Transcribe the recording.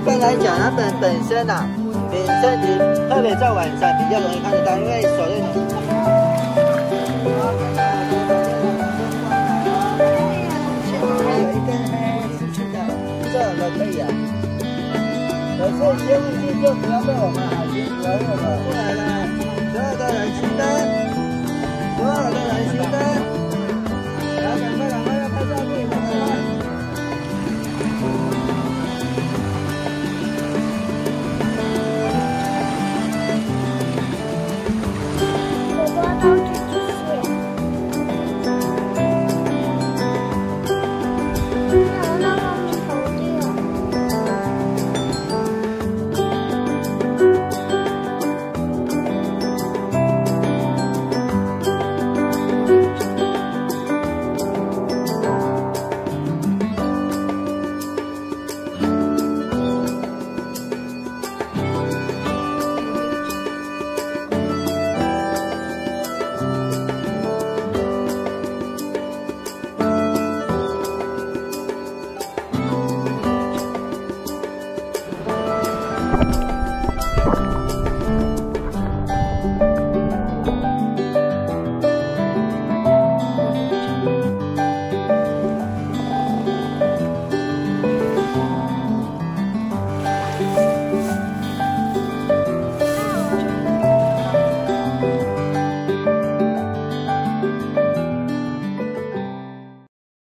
般来讲，它本本身呐，本身你特别在晚上比较容易看得到，因为手电筒。有一根黑湿湿的，这个可以啊。可是千万记住，不要被我们海巡所有的过来了，所有的人熄灯，所有的人熄灯，you